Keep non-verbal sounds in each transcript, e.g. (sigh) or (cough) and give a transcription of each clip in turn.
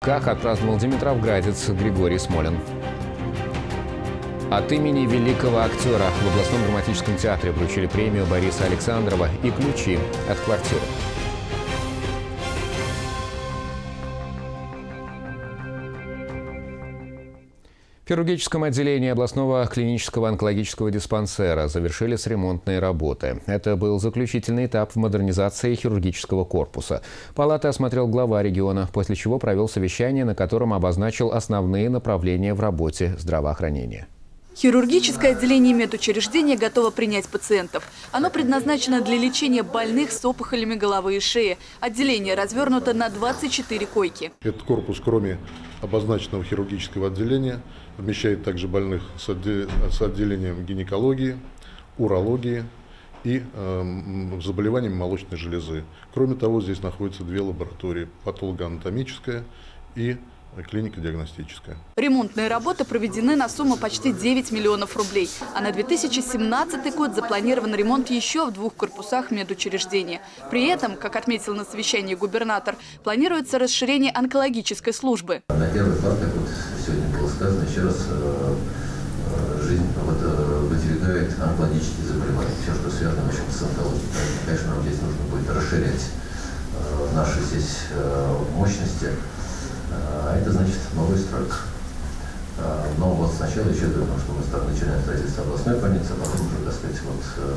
Как отпраздновал Димитровградец Григорий Смолин. От имени великого актера в областном драматическом театре вручили премию Бориса Александрова и ключи от квартиры. В хирургическом отделении областного клинического онкологического диспансера завершились ремонтные работы. Это был заключительный этап в модернизации хирургического корпуса. Палаты осмотрел глава региона, после чего провел совещание, на котором обозначил основные направления в работе здравоохранения. Хирургическое отделение медучреждения готово принять пациентов. Оно предназначено для лечения больных с опухолями головы и шеи. Отделение развернуто на 24 койки. Этот корпус, кроме обозначенного хирургического отделения, вмещает также больных с, отделением гинекологии, урологии и э, заболеваниями молочной железы. Кроме того, здесь находятся две лаборатории – патологоанатомическая и клиника диагностическая. Ремонтные работы проведены на сумму почти 9 миллионов рублей. А на 2017 год запланирован ремонт еще в двух корпусах медучреждения. При этом, как отметил на совещании губернатор, планируется расширение онкологической службы. На первый план, как вот сегодня было сказано, еще раз э, э, жизнь вот, э, выдвигает онкологические заболевания. Все, что связано в с онкологией. Конечно, нам здесь нужно будет расширять наши здесь мощности. А это значит новый стройка. Но вот сначала еще думаю, что мы начинаем строительство областной больницы, а потом уже, так сказать, вот э,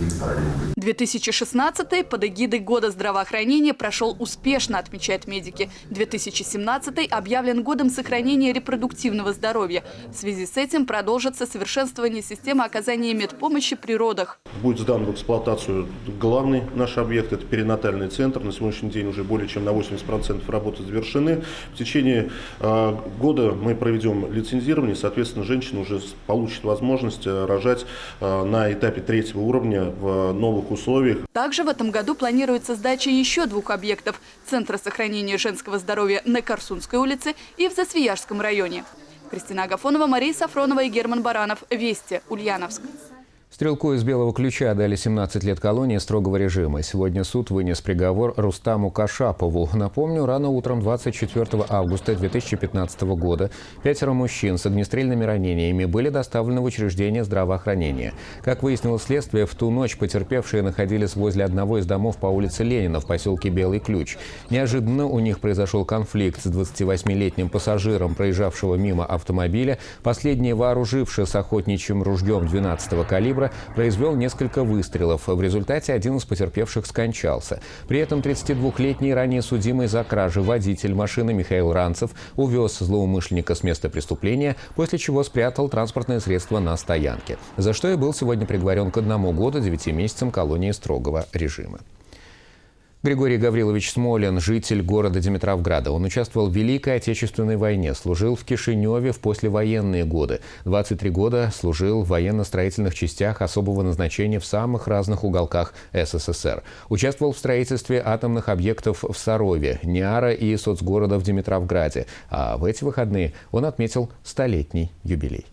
и параллельно. 2016 под эгидой года здравоохранения прошел успешно, отмечают медики. 2017 объявлен годом сохранения репродуктивного здоровья. В связи с этим продолжится совершенствование системы оказания медпомощи при родах. Будет сдан в эксплуатацию главный наш объект, это перинатальный центр. На сегодняшний день уже более чем на 80% работы завершены. В течение э, года мы проведем лицензирования, соответственно, женщина уже получит возможность э, рожать э, на этапе третьего уровня в новых условиях. Также в этом году планируется сдача еще двух объектов – Центра сохранения женского здоровья на Корсунской улице и в Засвияжском районе. Кристина Агафонова, Мария Сафронова и Герман Баранов. Вести. Ульяновск. Стрелку из «Белого ключа» дали 17 лет колонии строгого режима. Сегодня суд вынес приговор Рустаму Кашапову. Напомню, рано утром 24 августа 2015 года пятеро мужчин с огнестрельными ранениями были доставлены в учреждение здравоохранения. Как выяснилось следствие, в ту ночь потерпевшие находились возле одного из домов по улице Ленина в поселке Белый Ключ. Неожиданно у них произошел конфликт с 28-летним пассажиром, проезжавшего мимо автомобиля. Последний, вооружившись охотничьим ружьем 12-го калибра, калибра произвел несколько выстрелов. В результате один из потерпевших скончался. При этом 32-летний ранее судимый за кражи водитель машины Михаил Ранцев увез злоумышленника с места преступления, после чего спрятал транспортное средство на стоянке, за что и был сегодня приговорен к одному году 9 месяцам колонии строгого режима. Григорий Гаврилович Смолин, житель города Димитровграда. Он участвовал в Великой Отечественной войне, служил в Кишиневе в послевоенные годы. 23 года служил в военно-строительных частях особого назначения в самых разных уголках СССР. Участвовал в строительстве атомных объектов в Сарове, Ниара и соцгорода в Димитровграде. А в эти выходные он отметил столетний юбилей.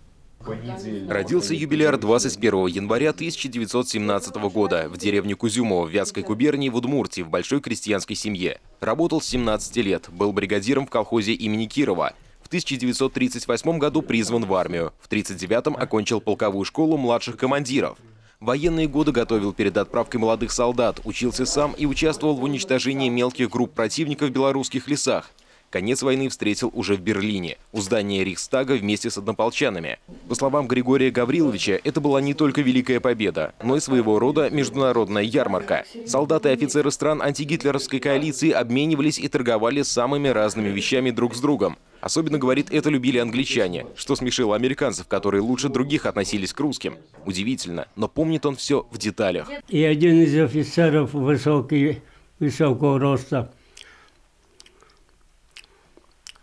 Родился юбиляр 21 января 1917 года в деревне Кузюмово Вятской губернии в Удмуртии в большой крестьянской семье. Работал с 17 лет, был бригадиром в колхозе имени Кирова. В 1938 году призван в армию. В 1939 окончил полковую школу младших командиров. военные годы готовил перед отправкой молодых солдат, учился сам и участвовал в уничтожении мелких групп противника в белорусских лесах. Конец войны встретил уже в Берлине, у здания Рейхстага вместе с однополчанами. По словам Григория Гавриловича, это была не только Великая Победа, но и своего рода международная ярмарка. Солдаты и офицеры стран антигитлеровской коалиции обменивались и торговали самыми разными вещами друг с другом. Особенно, говорит, это любили англичане, что смешило американцев, которые лучше других относились к русским. Удивительно, но помнит он все в деталях. И один из офицеров высокий, высокого роста –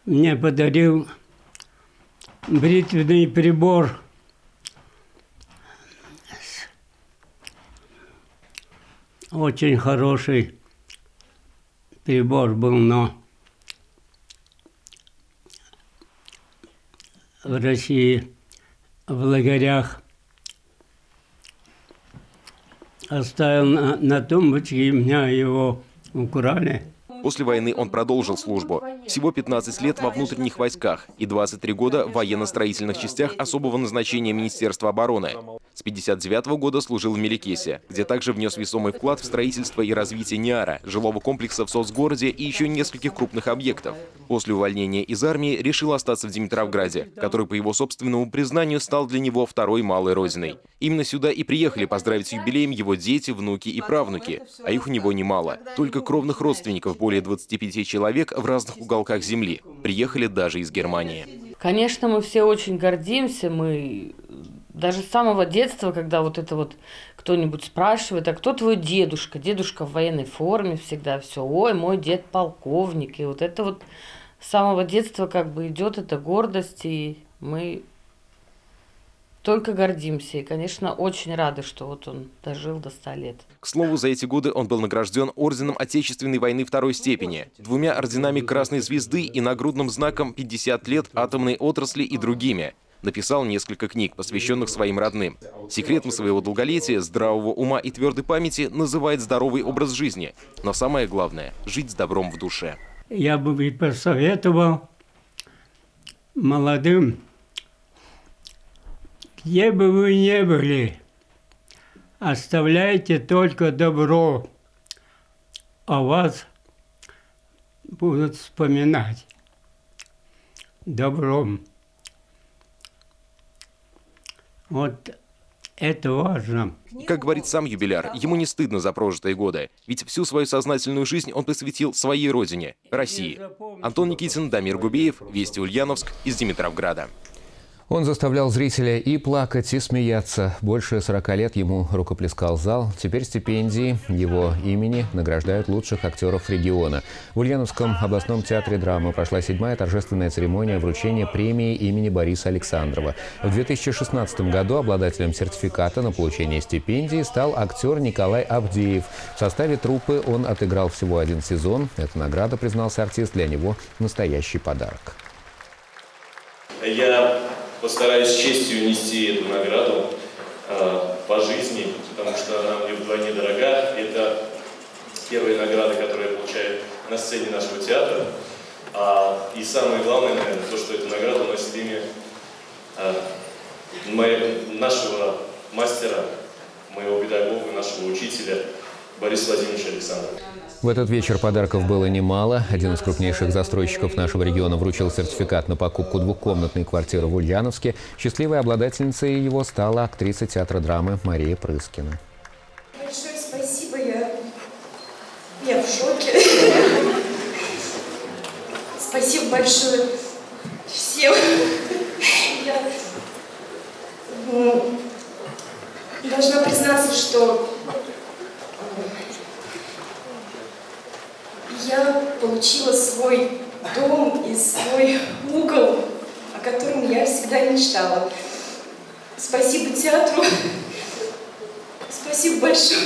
мне подарил бритвенный прибор очень хороший прибор был, но в России в лагерях оставил на, на тумбочке, и меня его украли. После войны он продолжил службу. Всего 15 лет во внутренних войсках и 23 года в военно-строительных частях особого назначения Министерства обороны. С 59 года служил в Меликесе, где также внес весомый вклад в строительство и развитие НИАРа, жилого комплекса в соцгороде и еще нескольких крупных объектов. После увольнения из армии решил остаться в Димитровграде, который, по его собственному признанию, стал для него второй малой родиной. Именно сюда и приехали поздравить с юбилеем его дети, внуки и правнуки, а их у него немало. Только кровных родственников более 25 человек в разных уголках земли. Приехали даже из Германии. Конечно, мы все очень гордимся, мы даже с самого детства, когда вот это вот кто-нибудь спрашивает, а кто твой дедушка? Дедушка в военной форме всегда все, ой, мой дед полковник. И вот это вот с самого детства как бы идет эта гордость, и мы только гордимся. И, конечно, очень рады, что вот он дожил до 100 лет. К слову, за эти годы он был награжден Орденом Отечественной войны второй степени, двумя орденами Красной Звезды и нагрудным знаком «50 лет атомной отрасли» и другими. Написал несколько книг, посвященных своим родным. Секретом своего долголетия, здравого ума и твердой памяти называет здоровый образ жизни. Но самое главное – жить с добром в душе. Я бы посоветовал молодым где бы вы ни были, оставляйте только добро, а вас будут вспоминать добром. Вот это важно. Как говорит сам юбиляр, ему не стыдно за прожитые годы, ведь всю свою сознательную жизнь он посвятил своей родине, России. Антон Никитин, Дамир Губеев, Вести Ульяновск из Димитровграда. Он заставлял зрителя и плакать, и смеяться. Больше 40 лет ему рукоплескал зал. Теперь стипендии его имени награждают лучших актеров региона. В Ульяновском областном театре драмы прошла седьмая торжественная церемония вручения премии имени Бориса Александрова. В 2016 году обладателем сертификата на получение стипендии стал актер Николай Авдеев. В составе труппы он отыграл всего один сезон. Эта награда, признался артист, для него настоящий подарок. Я постараюсь с честью нести эту награду э, по жизни, потому что она мне вдвойне дорога. Это первая награда, которую я получаю на сцене нашего театра. А, и самое главное, наверное, то, что эта награда носит имя э, моего, нашего мастера, моего педагога, нашего учителя Бориса Владимировича Александрова. В этот вечер подарков было немало. Один из крупнейших застройщиков нашего региона вручил сертификат на покупку двухкомнатной квартиры в Ульяновске. Счастливой обладательницей его стала актриса театра драмы Мария Прыскина. Большое спасибо, я, я в шоке. Спасибо большое всем. Я ну, должна признаться, что получила свой дом и свой угол, о котором я всегда мечтала. Спасибо театру. Спасибо большое.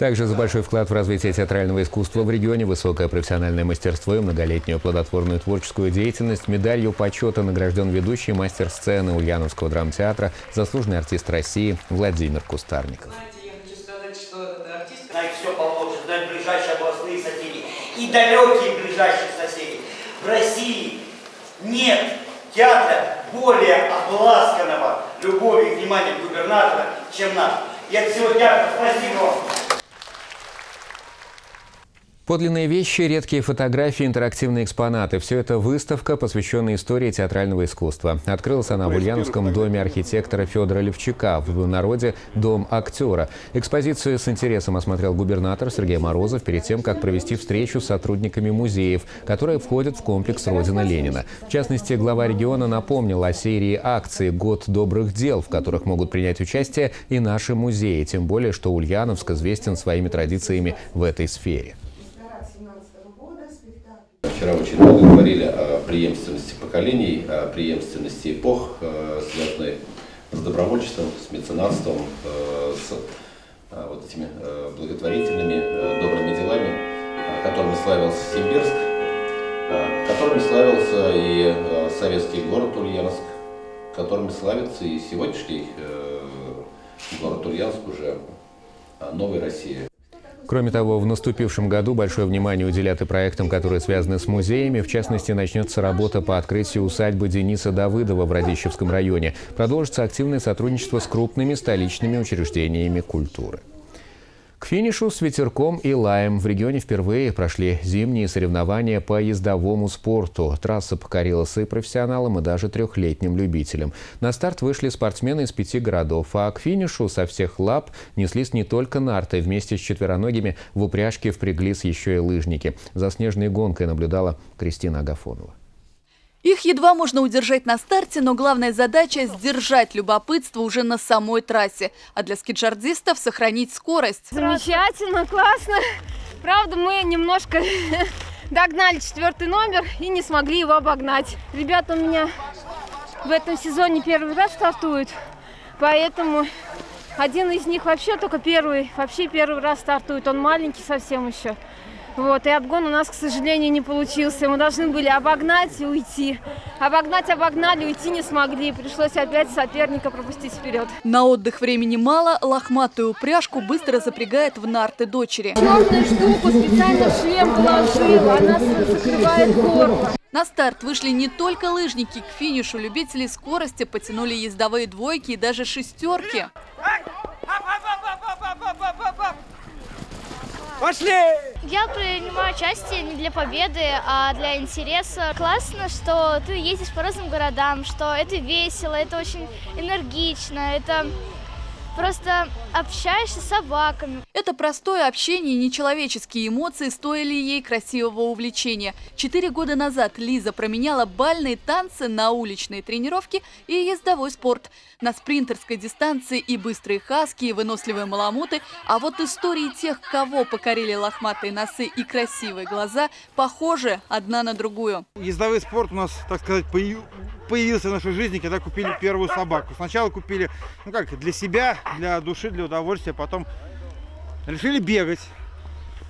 Также за большой вклад в развитие театрального искусства в регионе, высокое профессиональное мастерство и многолетнюю плодотворную творческую деятельность медалью почета награжден ведущий мастер сцены Ульяновского драмтеатра, заслуженный артист России Владимир Кустарников. Я хочу сказать, что артист знает все Поволжье, знает ближайшие областные соседи и далекие ближайшие соседи. В России нет театра более обласканного любовью и вниманием губернатора, чем наш. И от всего театра спасибо вам. Подлинные вещи, редкие фотографии, интерактивные экспонаты – все это выставка, посвященная истории театрального искусства. Открылась она в Ульяновском доме архитектора Федора Левчука, в народе «Дом актера». Экспозицию с интересом осмотрел губернатор Сергей Морозов перед тем, как провести встречу с сотрудниками музеев, которые входят в комплекс «Родина Ленина». В частности, глава региона напомнил о серии акций «Год добрых дел», в которых могут принять участие и наши музеи, тем более, что Ульяновск известен своими традициями в этой сфере. Вчера очень много говорили о преемственности поколений, о преемственности эпох, э, связанной с добровольчеством, с меценатством, э, с э, вот этими благотворительными добрыми делами, которыми славился Симбирск, которыми славился и советский город Ульяновск, которыми славится и сегодняшний город Ульяновск уже новой России. Кроме того, в наступившем году большое внимание уделят и проектам, которые связаны с музеями. В частности, начнется работа по открытию усадьбы Дениса Давыдова в Радищевском районе. Продолжится активное сотрудничество с крупными столичными учреждениями культуры. К финишу с ветерком и лаем в регионе впервые прошли зимние соревнования по ездовому спорту. Трасса покорилась и профессионалам, и даже трехлетним любителям. На старт вышли спортсмены из пяти городов, а к финишу со всех лап неслись не только нарты. Вместе с четвероногими в упряжке впряглись еще и лыжники. За снежной гонкой наблюдала Кристина Агафонова. Их едва можно удержать на старте, но главная задача – сдержать любопытство уже на самой трассе. А для скиджардистов – сохранить скорость. Замечательно, классно. Правда, мы немножко (laughs) догнали четвертый номер и не смогли его обогнать. Ребята у меня в этом сезоне первый раз стартуют, поэтому один из них вообще только первый, вообще первый раз стартует. Он маленький совсем еще. Вот, и обгон у нас, к сожалению, не получился. Мы должны были обогнать и уйти. Обогнать обогнали, уйти не смогли. Пришлось опять соперника пропустить вперед. На отдых времени мало. Лохматую упряжку быстро запрягает в нарты дочери. Черную штуку специально шлем положила. Она закрывает горло. На старт вышли не только лыжники. К финишу любители скорости потянули ездовые двойки и даже шестерки. Пошли! Я принимаю участие не для победы, а для интереса. Классно, что ты ездишь по разным городам, что это весело, это очень энергично, это просто общаешься с собаками. Это простое общение и нечеловеческие эмоции стоили ей красивого увлечения. Четыре года назад Лиза променяла бальные танцы на уличные тренировки и ездовой спорт. На спринтерской дистанции и быстрые хаски, и выносливые маламуты. А вот истории тех, кого покорили лохматые носы и красивые глаза, похожи одна на другую. Ездовой спорт у нас, так сказать, появился в нашей жизни, когда купили первую собаку. Сначала купили, ну как, для себя, для души, для удовольствия, потом решили бегать.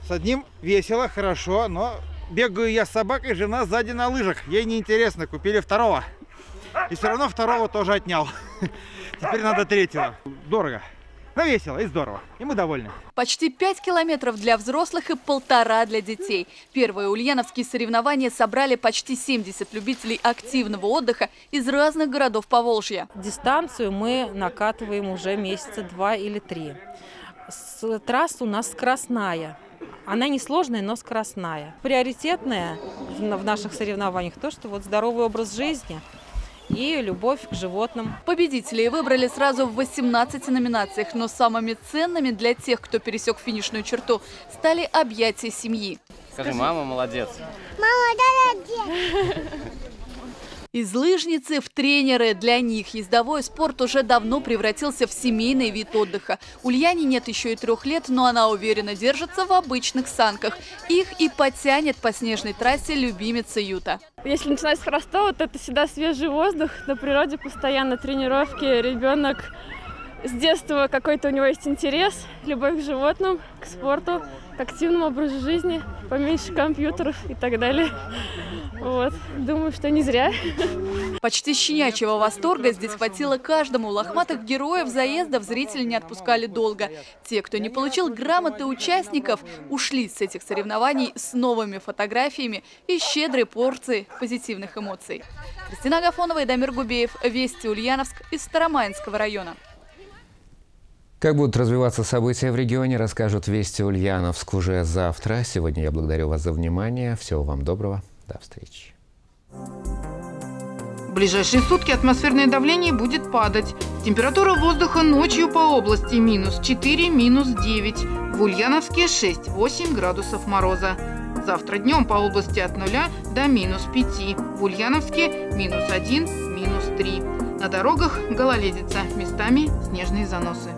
С одним весело, хорошо, но бегаю я с собакой, жена сзади на лыжах. Ей неинтересно, купили второго. И все равно второго тоже отнял. (laughs) Теперь надо третьего. Дорого. Но весело и здорово. И мы довольны. Почти 5 километров для взрослых и полтора для детей. Первые ульяновские соревнования собрали почти 70 любителей активного отдыха из разных городов Поволжья. Дистанцию мы накатываем уже месяца два или три. Трасса у нас скоростная. Она не сложная, но скоростная. Приоритетная в наших соревнованиях то, что вот здоровый образ жизни – и любовь к животным. Победителей выбрали сразу в 18 номинациях, но самыми ценными для тех, кто пересек финишную черту, стали объятия семьи. Скажи, мама молодец. Мама молодец. Из лыжницы в тренеры. Для них ездовой спорт уже давно превратился в семейный вид отдыха. Ульяне нет еще и трех лет, но она уверенно держится в обычных санках. Их и потянет по снежной трассе любимица Юта. Если начинать с простого, то это всегда свежий воздух. На природе постоянно тренировки. Ребенок с детства какой-то у него есть интерес, любовь к животным, к спорту, активному образу жизни, поменьше компьютеров и так далее. Вот. Думаю, что не зря. Почти щенячьего восторга здесь хватило каждому. Лохматых героев заездов зрители не отпускали долго. Те, кто не получил грамоты участников, ушли с этих соревнований с новыми фотографиями и щедрой порцией позитивных эмоций. Кристина Агафонова и Дамир Губеев. Вести Ульяновск из Старомайнского района. Как будут развиваться события в регионе, расскажут Вести Ульяновск уже завтра. Сегодня я благодарю вас за внимание. Всего вам доброго. До встречи. В ближайшие сутки атмосферное давление будет падать. Температура воздуха ночью по области минус 4, минус 9. В Ульяновске 6-8 градусов мороза. Завтра днем по области от 0 до минус 5. В Ульяновске минус 1, минус 3. На дорогах гололедица, местами снежные заносы.